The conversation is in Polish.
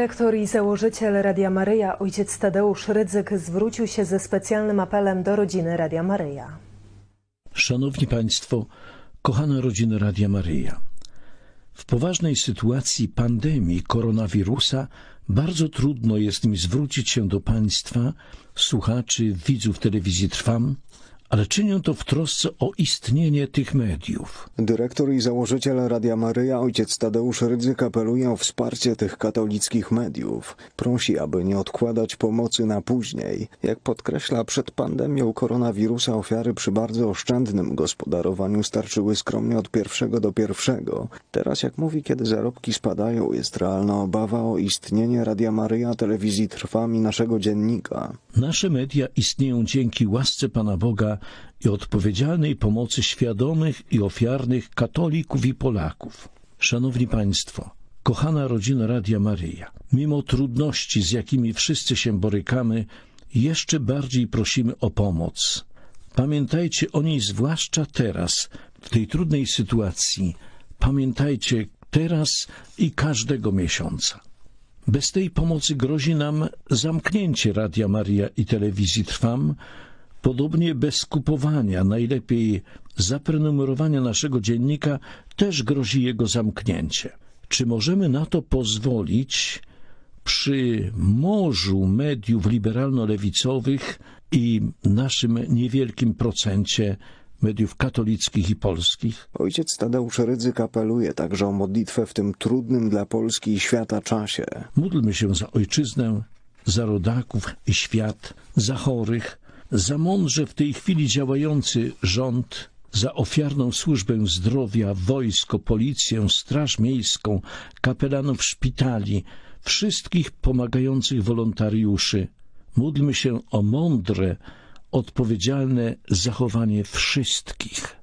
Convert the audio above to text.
Dyrektor i założyciel Radia Maryja, ojciec Tadeusz Rydzyk, zwrócił się ze specjalnym apelem do rodziny Radia Maryja. Szanowni Państwo, kochana rodzina Radia Maryja. W poważnej sytuacji pandemii koronawirusa bardzo trudno jest mi zwrócić się do Państwa, słuchaczy, widzów telewizji Trwam, ale czynię to w trosce o istnienie tych mediów. Dyrektor i założyciel Radia Maryja, ojciec Tadeusz Rydzyk apeluje o wsparcie tych katolickich mediów. Prosi, aby nie odkładać pomocy na później. Jak podkreśla, przed pandemią koronawirusa ofiary przy bardzo oszczędnym gospodarowaniu starczyły skromnie od pierwszego do pierwszego. Teraz, jak mówi, kiedy zarobki spadają, jest realna obawa o istnienie Radia Maryja, telewizji Trwam i naszego dziennika. Nasze media istnieją dzięki łasce Pana Boga i odpowiedzialnej pomocy świadomych i ofiarnych katolików i Polaków. Szanowni Państwo, kochana rodzina Radia Maryja, mimo trudności, z jakimi wszyscy się borykamy, jeszcze bardziej prosimy o pomoc. Pamiętajcie o niej zwłaszcza teraz, w tej trudnej sytuacji. Pamiętajcie teraz i każdego miesiąca. Bez tej pomocy grozi nam zamknięcie Radia Maria i telewizji Trwam, Podobnie bez kupowania, najlepiej zaprenumerowania naszego dziennika też grozi jego zamknięcie. Czy możemy na to pozwolić przy morzu mediów liberalno-lewicowych i naszym niewielkim procencie mediów katolickich i polskich? Ojciec Tadeusz Rydzyk apeluje także o modlitwę w tym trudnym dla Polski i świata czasie. Módlmy się za ojczyznę, za rodaków i świat, za chorych, za mądrze w tej chwili działający rząd, za ofiarną służbę zdrowia, wojsko, policję, straż miejską, kapelanów szpitali, wszystkich pomagających wolontariuszy. Módlmy się o mądre, odpowiedzialne zachowanie wszystkich.